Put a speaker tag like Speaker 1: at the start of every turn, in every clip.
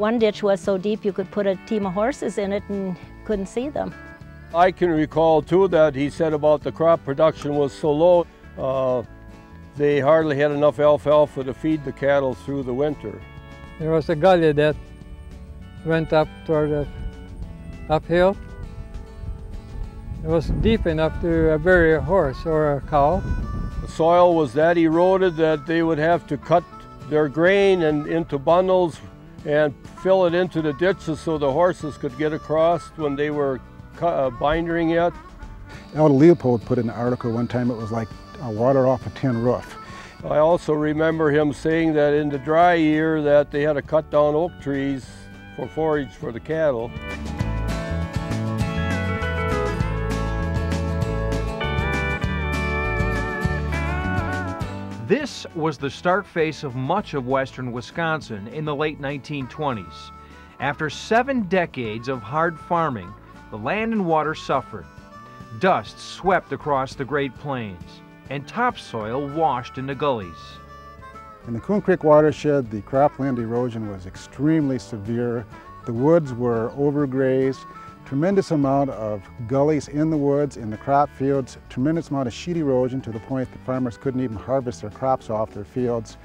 Speaker 1: One ditch was so deep you could put a team of horses in it and couldn't see them.
Speaker 2: I can recall too that he said about the crop production was so low, uh, they hardly had enough alfalfa to feed the cattle through the winter.
Speaker 3: There was a gully that went up toward the uphill. It was deep enough to bury a horse or a cow.
Speaker 2: The soil was that eroded that they would have to cut their grain and into bundles and fill it into the ditches so the horses could get across when they were uh, bindering it.
Speaker 4: Aldo Leopold put in an article one time it was like water off a tin roof.
Speaker 2: I also remember him saying that in the dry year that they had to cut down oak trees for forage for the cattle.
Speaker 5: This was the stark face of much of western Wisconsin in the late 1920s. After seven decades of hard farming, the land and water suffered. Dust swept across the Great Plains, and topsoil washed into gullies.
Speaker 4: In the Coon Creek watershed, the cropland erosion was extremely severe. The woods were overgrazed, tremendous amount of gullies in the woods, in the crop fields, tremendous amount of sheet erosion to the point that farmers couldn't even harvest their crops off their fields.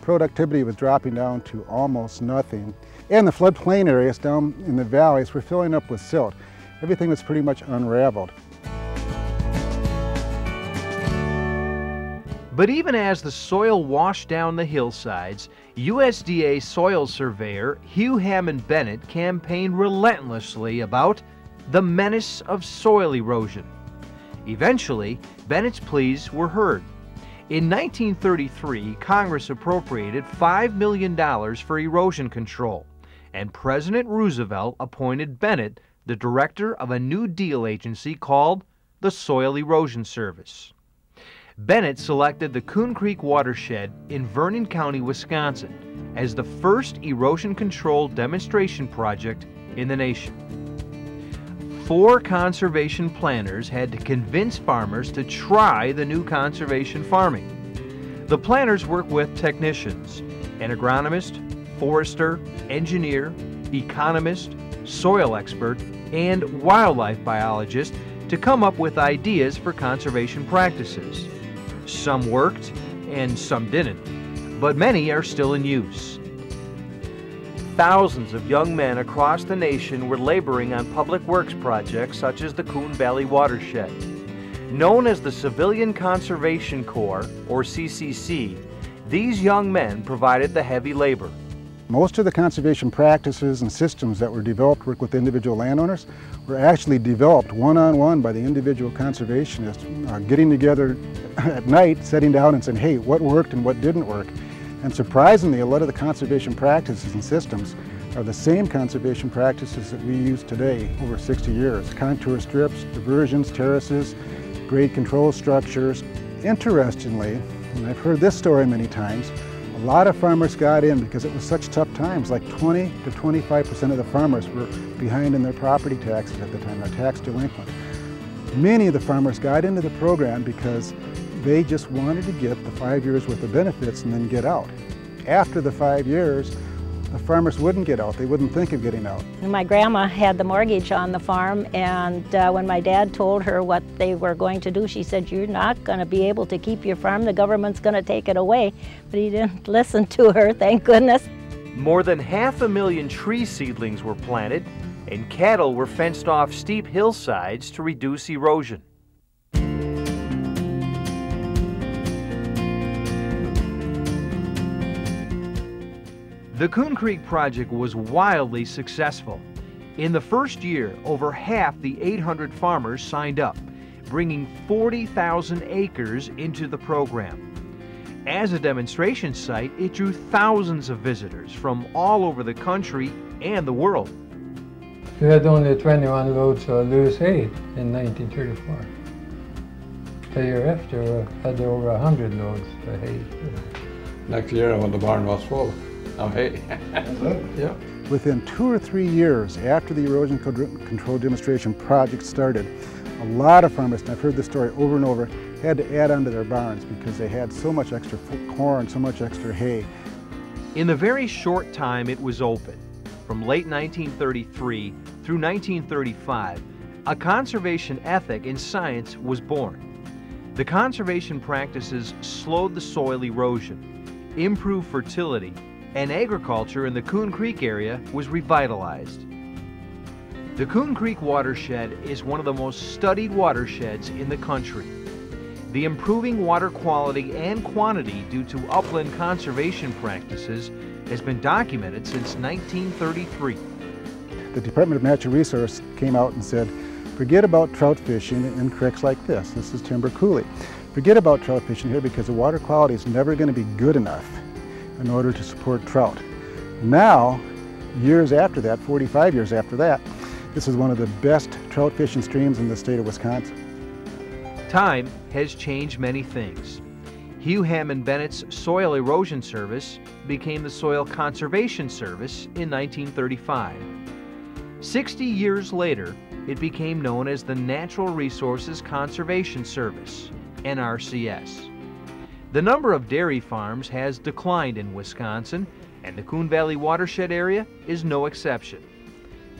Speaker 4: Productivity was dropping down to almost nothing. And the floodplain areas down in the valleys were filling up with silt. Everything was pretty much unraveled.
Speaker 5: But even as the soil washed down the hillsides, USDA soil surveyor Hugh Hammond Bennett campaigned relentlessly about the menace of soil erosion. Eventually, Bennett's pleas were heard. In 1933, Congress appropriated $5 million for erosion control, and President Roosevelt appointed Bennett the director of a New Deal agency called the Soil Erosion Service. Bennett selected the Coon Creek watershed in Vernon County, Wisconsin as the first erosion control demonstration project in the nation. Four conservation planners had to convince farmers to try the new conservation farming. The planners work with technicians, an agronomist, forester, engineer, economist, soil expert, and wildlife biologist to come up with ideas for conservation practices. Some worked and some didn't, but many are still in use. Thousands of young men across the nation were laboring on public works projects such as the Coon Valley Watershed. Known as the Civilian Conservation Corps, or CCC, these young men provided the heavy labor.
Speaker 4: Most of the conservation practices and systems that were developed work with individual landowners were actually developed one-on-one -on -one by the individual conservationists, uh, getting together at night, sitting down and saying, hey, what worked and what didn't work. And surprisingly, a lot of the conservation practices and systems are the same conservation practices that we use today over 60 years. Contour strips, diversions, terraces, grade control structures. Interestingly, and I've heard this story many times, a lot of farmers got in because it was such tough times, like 20 to 25% of the farmers were behind in their property taxes at the time, they're tax delinquent. Many of the farmers got into the program because they just wanted to get the five years worth of benefits and then get out. After the five years, the farmers wouldn't get out. They wouldn't think of getting out.
Speaker 1: My grandma had the mortgage on the farm, and uh, when my dad told her what they were going to do, she said, You're not going to be able to keep your farm. The government's going to take it away. But he didn't listen to her, thank goodness.
Speaker 5: More than half a million tree seedlings were planted, and cattle were fenced off steep hillsides to reduce erosion. The Coon Creek project was wildly successful. In the first year, over half the 800 farmers signed up, bringing 40,000 acres into the program. As a demonstration site, it drew thousands of visitors from all over the country and the world.
Speaker 3: We had only 21 loads of loose hay in 1934. The year after, we had over 100 loads of hay.
Speaker 6: Next year, when the barn was full. Oh, hey.
Speaker 4: yeah. Within two or three years after the erosion control demonstration project started, a lot of farmers, and I've heard this story over and over, had to add on to their barns because they had so much extra corn, so much extra hay.
Speaker 5: In the very short time it was open, from late 1933 through 1935, a conservation ethic in science was born. The conservation practices slowed the soil erosion, improved fertility, and agriculture in the Coon Creek area was revitalized. The Coon Creek watershed is one of the most studied watersheds in the country. The improving water quality and quantity due to upland conservation practices has been documented since 1933.
Speaker 4: The Department of Natural Resources came out and said, forget about trout fishing in creeks like this. This is Timber Coulee. Forget about trout fishing here because the water quality is never going to be good enough in order to support trout. Now, years after that, 45 years after that, this is one of the best trout fishing streams in the state of Wisconsin.
Speaker 5: Time has changed many things. Hugh Hammond Bennett's Soil Erosion Service became the Soil Conservation Service in 1935. 60 years later, it became known as the Natural Resources Conservation Service, NRCS. The number of dairy farms has declined in Wisconsin, and the Coon Valley watershed area is no exception.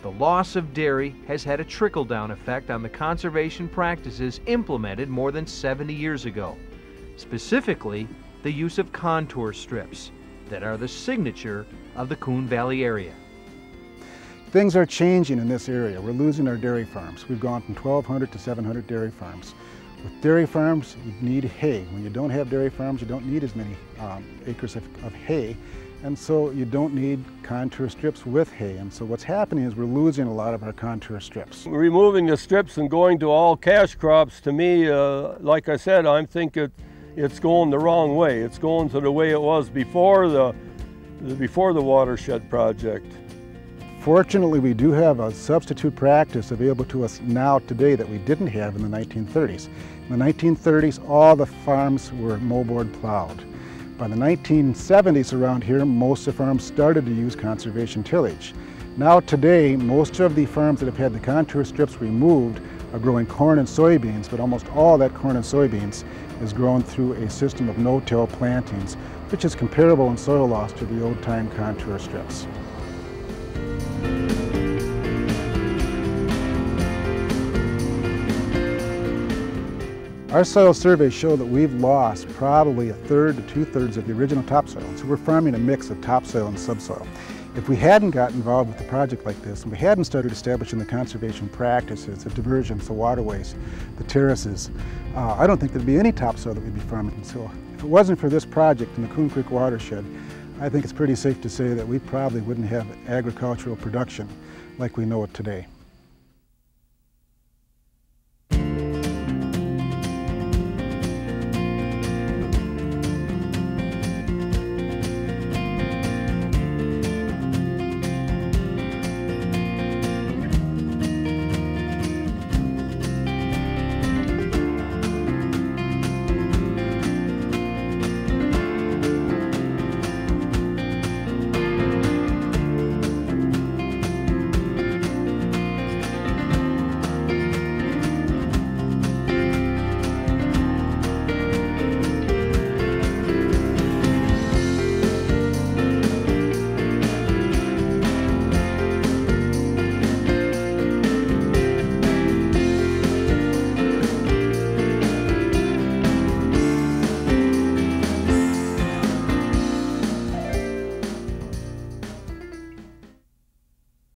Speaker 5: The loss of dairy has had a trickle down effect on the conservation practices implemented more than 70 years ago, specifically the use of contour strips that are the signature of the Coon Valley area.
Speaker 4: Things are changing in this area. We're losing our dairy farms. We've gone from 1,200 to 700 dairy farms. With dairy farms, you need hay. When you don't have dairy farms, you don't need as many um, acres of, of hay. And so you don't need contour strips with hay. And so what's happening is we're losing a lot of our contour strips.
Speaker 2: Removing the strips and going to all cash crops, to me, uh, like I said, I think it, it's going the wrong way. It's going to the way it was before the, before the watershed project.
Speaker 4: Fortunately, we do have a substitute practice available to us now today that we didn't have in the 1930s. In the 1930s, all the farms were moldboard plowed. By the 1970s around here, most of the farms started to use conservation tillage. Now today, most of the farms that have had the contour strips removed are growing corn and soybeans, but almost all that corn and soybeans is grown through a system of no-till plantings, which is comparable in soil loss to the old-time contour strips. Our soil surveys show that we've lost probably a third to two-thirds of the original topsoil. So we're farming a mix of topsoil and subsoil. If we hadn't got involved with a project like this, and we hadn't started establishing the conservation practices, the diversions, the waterways, the terraces, uh, I don't think there'd be any topsoil that we'd be farming. So if it wasn't for this project in the Coon Creek watershed, I think it's pretty safe to say that we probably wouldn't have agricultural production like we know it today.